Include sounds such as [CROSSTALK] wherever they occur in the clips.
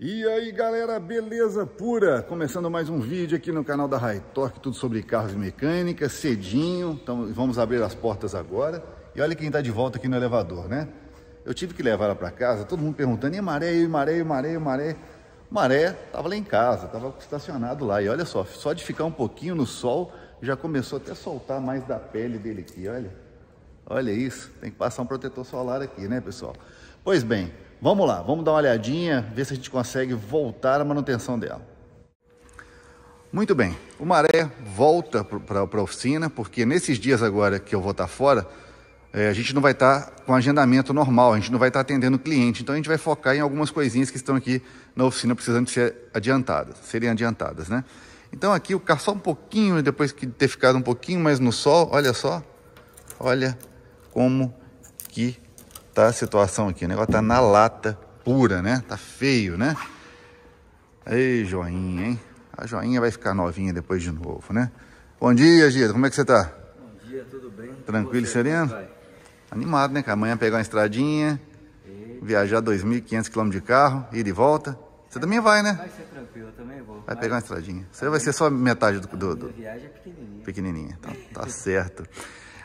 E aí galera, beleza pura? Começando mais um vídeo aqui no canal da High Torque, tudo sobre carros e mecânica, cedinho, então vamos abrir as portas agora. E olha quem está de volta aqui no elevador, né? Eu tive que levar ela para casa, todo mundo perguntando, e Maré, e Maré, e Maré, e Maré? Maré estava lá em casa, estava estacionado lá, e olha só, só de ficar um pouquinho no sol, já começou até a soltar mais da pele dele aqui, olha. Olha isso, tem que passar um protetor solar aqui, né pessoal? Pois bem, Vamos lá, vamos dar uma olhadinha, ver se a gente consegue voltar a manutenção dela. Muito bem, o Maré volta para a oficina, porque nesses dias agora que eu vou estar fora, é, a gente não vai estar com agendamento normal, a gente não vai estar atendendo o cliente, então a gente vai focar em algumas coisinhas que estão aqui na oficina precisando ser adiantadas, serem adiantadas, né? Então aqui o carro só um pouquinho, depois de ter ficado um pouquinho mais no sol, olha só, olha como que tá a situação aqui. O negócio tá na lata pura, né? Tá feio, né? Ei, joinha, hein? A joinha vai ficar novinha depois de novo, né? Bom dia, Gida. Como é que você tá? Bom dia, tudo bem? Tranquilo e sereno? Animado, né? Que amanhã pegar uma estradinha, Eita. viajar 2.500 km de carro, ir e volta. Você também vai, né? Vai ser tranquilo, eu também vou. Vai, vai pegar uma estradinha. Você vai ser só metade do... do, do... A viagem é pequenininha. Pequenininha, então tá certo.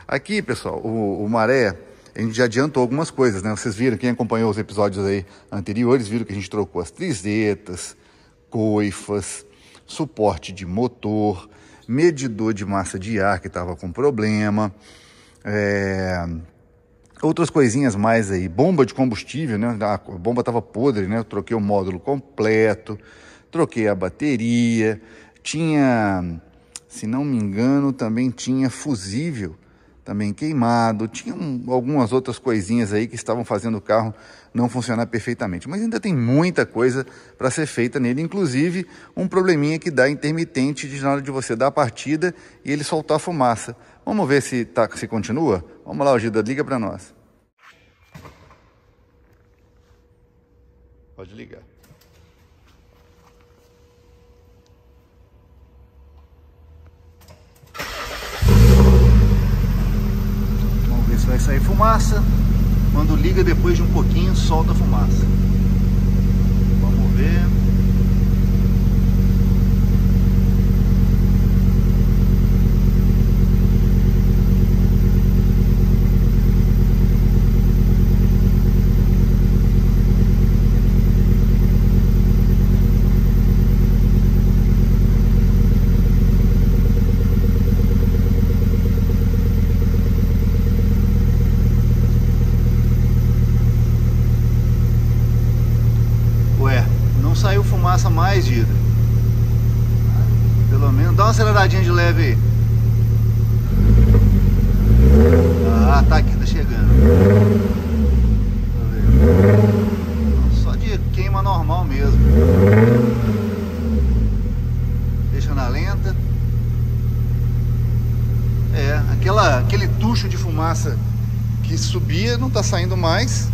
Aqui, pessoal, o, o Maré a gente já adiantou algumas coisas, né? Vocês viram, quem acompanhou os episódios aí anteriores, viram que a gente trocou as trizetas, coifas, suporte de motor, medidor de massa de ar que estava com problema, é... outras coisinhas mais aí, bomba de combustível, né? A bomba estava podre, né? Eu troquei o módulo completo, troquei a bateria, tinha, se não me engano, também tinha fusível também queimado, tinha um, algumas outras coisinhas aí que estavam fazendo o carro não funcionar perfeitamente. Mas ainda tem muita coisa para ser feita nele, inclusive um probleminha que dá intermitente de na hora de você dar a partida e ele soltar fumaça. Vamos ver se, tá, se continua? Vamos lá, Gida, liga para nós. Pode ligar. Vai sair fumaça. Quando liga depois de um pouquinho, solta fumaça. Vamos ver. Fumaça mais, Dida. Pelo menos. Dá uma aceleradinha de leve aí. Ah, tá aqui, tá chegando. Só de queima normal mesmo. Deixa na lenta. É, aquela, aquele tucho de fumaça que subia não tá saindo mais.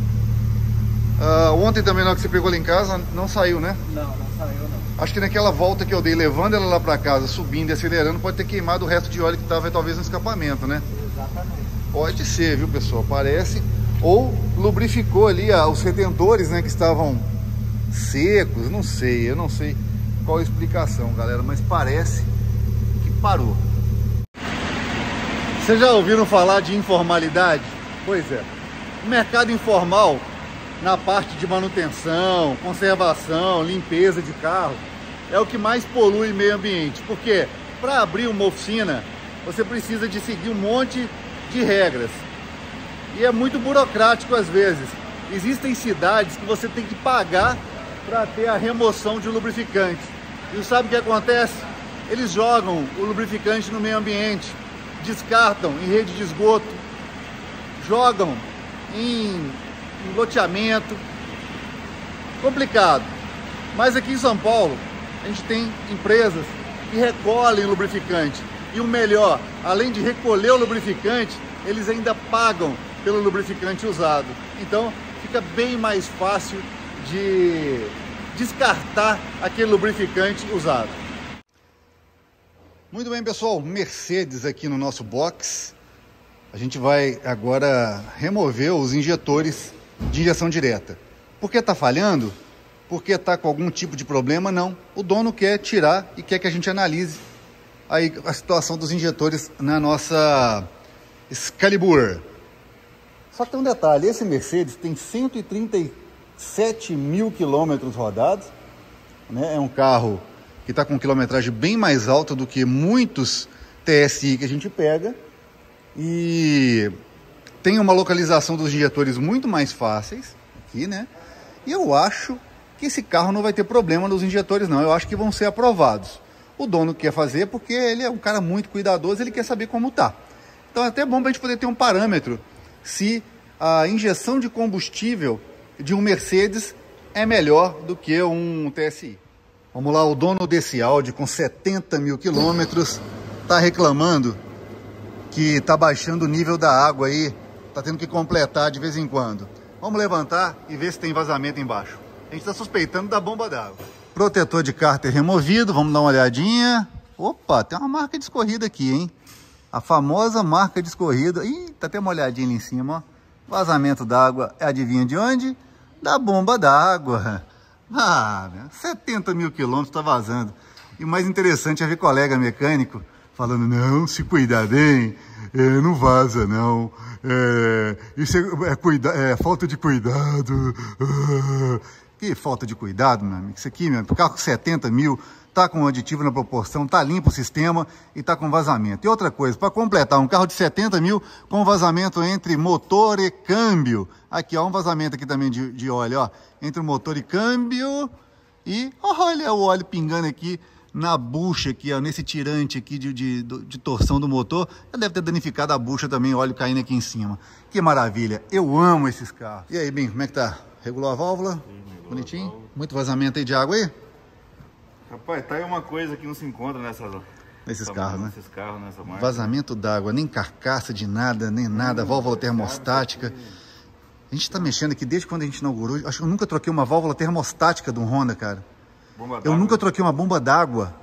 Uh, ontem também, na hora que você pegou lá em casa, não saiu, né? Não, não saiu, não. Acho que naquela volta que eu dei, levando ela lá para casa, subindo e acelerando, pode ter queimado o resto de óleo que estava talvez no escapamento, né? Exatamente. Pode ser, viu, pessoal? Parece. Ou lubrificou ali ah, os retentores, né, que estavam secos, não sei, eu não sei qual a explicação, galera, mas parece que parou. Vocês já ouviram falar de informalidade? Pois é. O mercado informal na parte de manutenção, conservação, limpeza de carro, é o que mais polui meio ambiente. Porque para abrir uma oficina, você precisa de seguir um monte de regras. E é muito burocrático às vezes. Existem cidades que você tem que pagar para ter a remoção de lubrificante. E sabe o que acontece? Eles jogam o lubrificante no meio ambiente, descartam em rede de esgoto, jogam em loteamento. Complicado. Mas aqui em São Paulo, a gente tem empresas que recolhem lubrificante. E o melhor, além de recolher o lubrificante, eles ainda pagam pelo lubrificante usado. Então fica bem mais fácil de descartar aquele lubrificante usado. Muito bem, pessoal, Mercedes aqui no nosso box. A gente vai agora remover os injetores injeção direta. Por que está falhando? porque está com algum tipo de problema, não. O dono quer tirar e quer que a gente analise aí a situação dos injetores na nossa Excalibur. Só que tem um detalhe, esse Mercedes tem 137 mil quilômetros rodados, né? é um carro que está com quilometragem bem mais alta do que muitos TSI que a gente pega e tem uma localização dos injetores muito mais fáceis aqui, né? E eu acho que esse carro não vai ter problema nos injetores não, eu acho que vão ser aprovados. O dono quer fazer porque ele é um cara muito cuidadoso, ele quer saber como tá. Então é até bom para a gente poder ter um parâmetro se a injeção de combustível de um Mercedes é melhor do que um TSI. Vamos lá, o dono desse Audi com 70 mil quilômetros está reclamando que está baixando o nível da água aí, está tendo que completar de vez em quando. Vamos levantar e ver se tem vazamento embaixo. A gente está suspeitando da bomba d'água. Protetor de cárter removido, vamos dar uma olhadinha. Opa, tem uma marca de escorrida aqui, hein? A famosa marca de escorrida. Ih, tá até uma olhadinha ali em cima, ó. Vazamento d'água, adivinha de onde? Da bomba d'água. [LAUGHS] Ah, 70 mil quilômetros tá vazando. E o mais interessante é ver colega mecânico falando, não, se cuidar bem, é, não vaza não. É, isso é, é, cuida, é falta de cuidado. Que falta de cuidado, meu amigo. Isso aqui, meu amigo, carro com 70 mil, tá com aditivo na proporção, tá limpo o sistema e tá com vazamento. E outra coisa, para completar, um carro de 70 mil com vazamento entre motor e câmbio. Aqui, ó, um vazamento aqui também de, de óleo, ó, entre o motor e câmbio. E olha o óleo pingando aqui na bucha aqui, ó, nesse tirante aqui de, de, de, torção do motor, já deve ter danificado a bucha também, óleo caindo aqui em cima. Que maravilha, eu amo esses carros. E aí, bem, como é que tá? Regulou a válvula? Sim, Bonitinho? Válvula. Muito vazamento aí de água aí? Rapaz, tá aí uma coisa que não se encontra nessas... Nesses carros, né? Nesses carros, nessa marca. Vazamento d'água, nem carcaça de nada, nem nada, válvula termostática. A gente tá mexendo aqui desde quando a gente inaugurou. Acho que eu nunca troquei uma válvula termostática de um Honda, cara. Eu nunca troquei uma bomba d'água.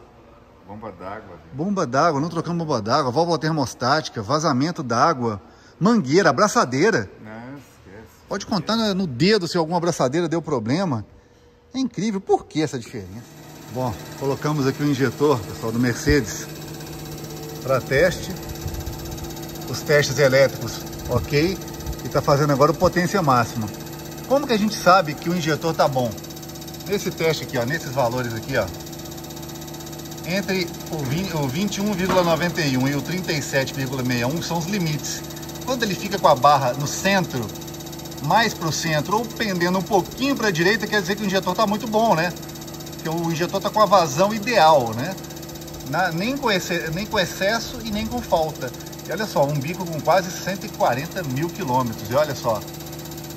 Bomba d'água. Bomba d'água, não trocamos bomba d'água, válvula termostática, vazamento d'água, mangueira, abraçadeira. Não, esquece. Pode contar no dedo se alguma abraçadeira deu problema. É incrível, por que essa diferença? Bom, colocamos aqui o injetor, pessoal, do Mercedes para teste. Os testes elétricos, ok. E está fazendo agora o potência máxima. Como que a gente sabe que o injetor tá bom? Nesse teste aqui, ó, nesses valores aqui, ó, entre o 21,91 e o 37,61 são os limites. Quando ele fica com a barra no centro, mais para o centro ou pendendo um pouquinho para a direita, quer dizer que o injetor está muito bom, né? Que o injetor está com a vazão ideal, né? Na, nem, com esse, nem com excesso e nem com falta. E olha só, um bico com quase 140 mil quilômetros. E olha só,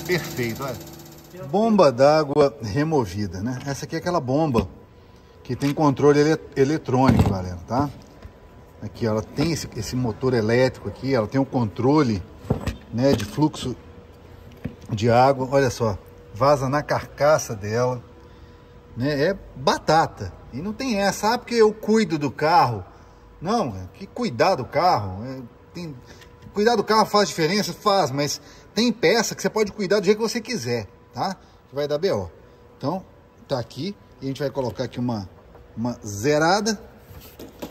perfeito, olha. Bomba d'água removida, né? Essa aqui é aquela bomba que tem controle ele eletrônico, galera, tá? Aqui, ela tem esse, esse motor elétrico aqui, ela tem o um controle, né, de fluxo de água. Olha só, vaza na carcaça dela, né? É batata. E não tem essa, ah, porque eu cuido do carro. Não, é que cuidar do carro, é, tem, cuidar do carro faz diferença? Faz, mas tem peça que você pode cuidar do jeito que você quiser tá? Que vai dar BO. Então, tá aqui. E a gente vai colocar aqui uma, uma zerada.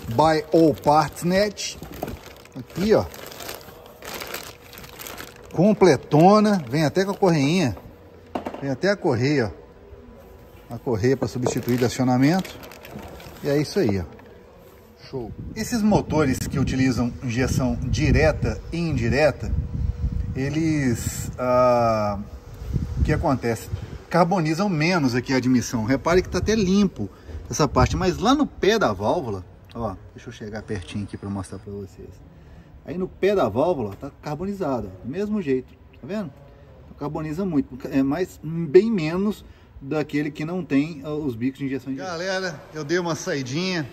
By All Parts Net. Aqui, ó. Completona. Vem até com a correinha. Vem até a correia, ó. A correia para substituir de acionamento. E é isso aí, ó. Show. Esses motores que utilizam injeção direta e indireta, eles... Ah, que acontece? Carbonizam menos aqui a admissão. Repare que está até limpo essa parte, mas lá no pé da válvula, ó, deixa eu chegar pertinho aqui para mostrar para vocês. Aí no pé da válvula está carbonizado, do mesmo jeito, tá vendo? Carboniza muito, é mais bem menos daquele que não tem os bicos de injeção de Galera, eu dei uma saidinha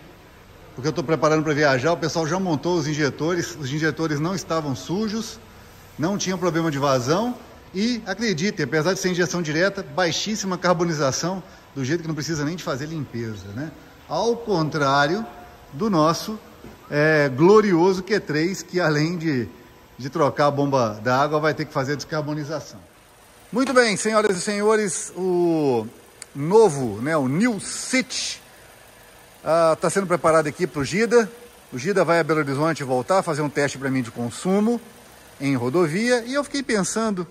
porque eu estou preparando para viajar. O pessoal já montou os injetores, os injetores não estavam sujos, não tinham problema de vazão. E acredite, apesar de ser injeção direta, baixíssima carbonização, do jeito que não precisa nem de fazer limpeza, né? Ao contrário do nosso é, glorioso Q3, que além de, de trocar a bomba da água, vai ter que fazer descarbonização. Muito bem, senhoras e senhores, o novo, né, o New City, está ah, sendo preparado aqui para o Gida. O Gida vai a Belo Horizonte voltar, fazer um teste para mim de consumo em rodovia. E eu fiquei pensando,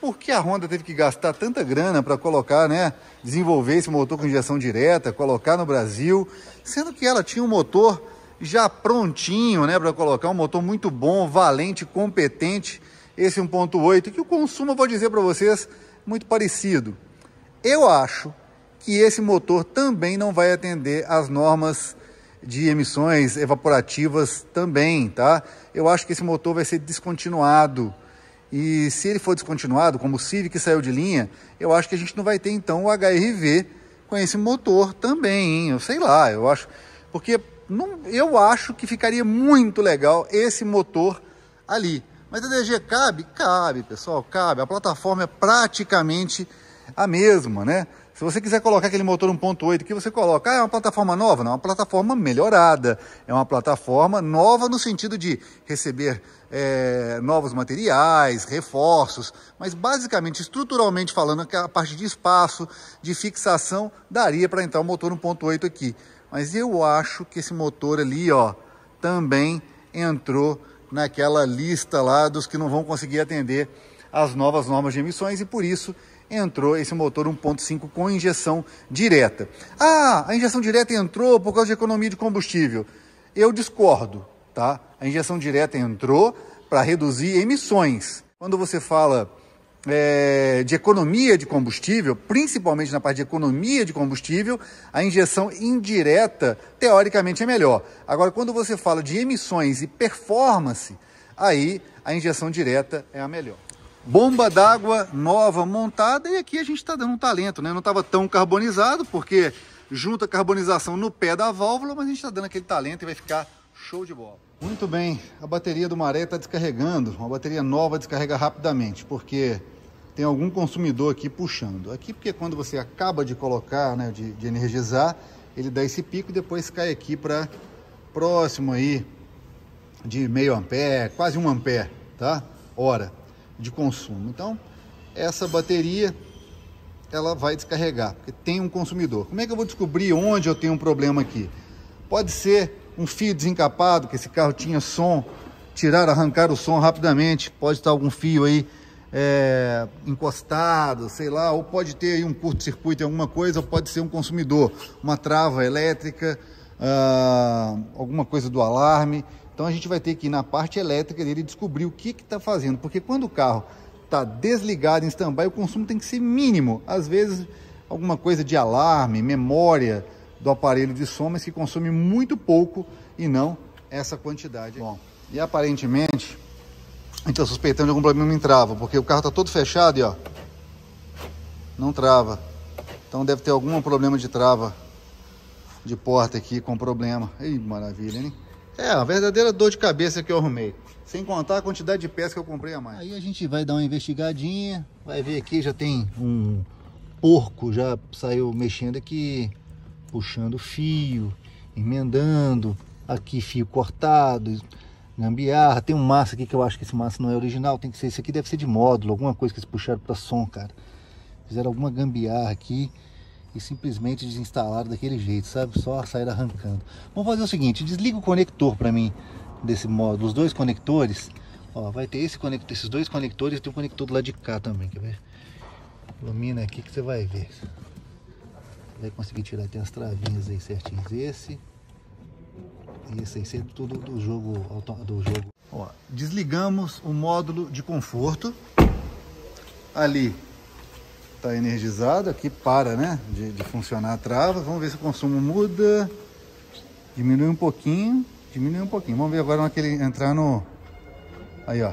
por que a Honda teve que gastar tanta grana para colocar, né, desenvolver esse motor com injeção direta, colocar no Brasil, sendo que ela tinha um motor já prontinho, né, para colocar um motor muito bom, valente, competente, esse 1.8, que o consumo, vou dizer para vocês, muito parecido. Eu acho que esse motor também não vai atender às normas de emissões evaporativas também, tá? Eu acho que esse motor vai ser descontinuado. E se ele for descontinuado, como o Civic saiu de linha, eu acho que a gente não vai ter então o HRV com esse motor também, hein? Eu sei lá, eu acho. Porque não, eu acho que ficaria muito legal esse motor ali. Mas a DG cabe? Cabe, pessoal, cabe. A plataforma é praticamente a mesma, né? Se você quiser colocar aquele motor 1.8 que você coloca, ah, é uma plataforma nova? Não, é uma plataforma melhorada. É uma plataforma nova no sentido de receber é, novos materiais, reforços, mas basicamente, estruturalmente falando, a parte de espaço, de fixação, daria para entrar o motor 1.8 aqui. Mas eu acho que esse motor ali, ó, também entrou naquela lista lá dos que não vão conseguir atender as novas normas de emissões e por isso entrou esse motor 1.5 com injeção direta. Ah, a injeção direta entrou por causa de economia de combustível. Eu discordo, tá? A injeção direta entrou para reduzir emissões. Quando você fala é, de economia de combustível, principalmente na parte de economia de combustível, a injeção indireta, teoricamente, é melhor. Agora, quando você fala de emissões e performance, aí a injeção direta é a melhor bomba d'água nova montada e aqui a gente está dando um talento, né? Não estava tão carbonizado porque junta carbonização no pé da válvula, mas a gente está dando aquele talento e vai ficar show de bola. Muito bem, a bateria do Maré está descarregando, uma bateria nova descarrega rapidamente, porque tem algum consumidor aqui puxando. Aqui porque quando você acaba de colocar, né, de, de energizar, ele dá esse pico e depois cai aqui para próximo aí de meio ampere, quase um ampere, tá? Hora de consumo. Então, essa bateria ela vai descarregar, porque tem um consumidor. Como é que eu vou descobrir onde eu tenho um problema aqui? Pode ser um fio desencapado, que esse carro tinha som, tirar, arrancar o som rapidamente, pode estar algum fio aí é, encostado, sei lá, ou pode ter aí um curto-circuito em alguma coisa, ou pode ser um consumidor, uma trava elétrica, ah, alguma coisa do alarme. Então a gente vai ter que ir na parte elétrica dele descobrir o que está fazendo, porque quando o carro está desligado em stand-by, o consumo tem que ser mínimo. Às vezes, alguma coisa de alarme, memória do aparelho de som, mas que consome muito pouco e não essa quantidade. Bom, e aparentemente, a gente está suspeitando de algum problema em trava, porque o carro está todo fechado e ó, não trava. Então deve ter algum problema de trava de porta aqui com problema. Ih, maravilha, hein? É, a verdadeira dor de cabeça que eu arrumei. Sem contar a quantidade de peças que eu comprei a mais. Aí a gente vai dar uma investigadinha. Vai ver aqui, já tem um porco, já saiu mexendo aqui. Puxando fio, emendando. Aqui fio cortado, gambiarra. Tem um massa aqui que eu acho que esse massa não é original. Tem que ser, esse aqui deve ser de módulo, alguma coisa que eles puxaram para som, cara. Fizeram alguma gambiarra aqui e simplesmente desinstalaram daquele jeito, sabe? Só sair arrancando. Vamos fazer o seguinte, desliga o conector para mim desse modo, os dois conectores. Ó, vai ter esse conector, esses dois conectores e tem um conector do lado de cá também, quer ver? Ilumina aqui que você vai ver. Vai conseguir tirar, tem as travinhas aí certinhas. Esse e esse aí, sempre tudo do jogo, do jogo. Ó, desligamos o módulo de conforto. Ali está energizado, aqui para né, de, de, funcionar a trava. Vamos ver se o consumo muda. Diminui um pouquinho, diminui um pouquinho. Vamos ver agora naquele entrar no... Aí, ó.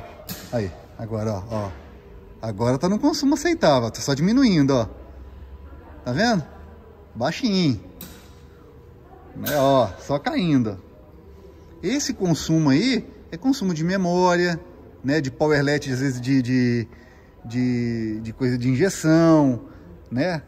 Aí, agora, ó. ó. Agora tá no consumo aceitável, tá só diminuindo, ó. Tá vendo? Baixinho. É, ó, só caindo. Esse consumo aí é consumo de memória, né, de power LED, às vezes de, de de, de coisa de injeção, né?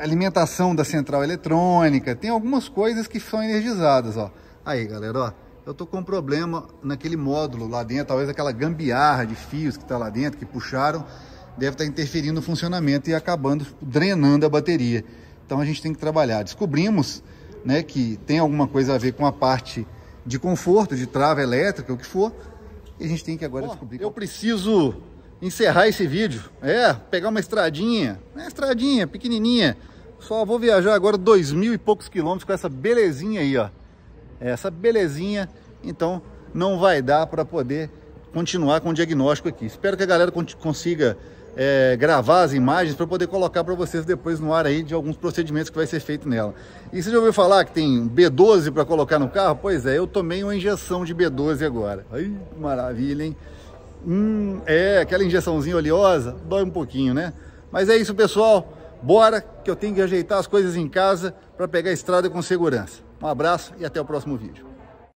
alimentação da central eletrônica, tem algumas coisas que são energizadas, ó. Aí, galera, ó, eu tô com um problema naquele módulo lá dentro, talvez aquela gambiarra de fios que tá lá dentro, que puxaram, deve estar interferindo no funcionamento e acabando drenando a bateria. Então a gente tem que trabalhar. Descobrimos né, que tem alguma coisa a ver com a parte de conforto, de trava elétrica, o que for, e a gente tem que agora Bom, descobrir. Eu preciso encerrar esse vídeo. É, pegar uma estradinha, uma estradinha pequenininha. Só vou viajar agora dois mil e poucos quilômetros com essa belezinha aí, ó. Essa belezinha, então não vai dar para poder continuar com o diagnóstico aqui. Espero que a galera consiga é, gravar as imagens para poder colocar para vocês depois no ar aí de alguns procedimentos que vai ser feito nela. E você já ouviu falar que tem B12 para colocar no carro? Pois é, eu tomei uma injeção de B12 agora. Ai, maravilha, hein? Hum, é, aquela injeçãozinha oleosa, dói um pouquinho, né? Mas é isso, pessoal. Bora, que eu tenho que ajeitar as coisas em casa para pegar a estrada com segurança. Um abraço e até o próximo vídeo.